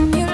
you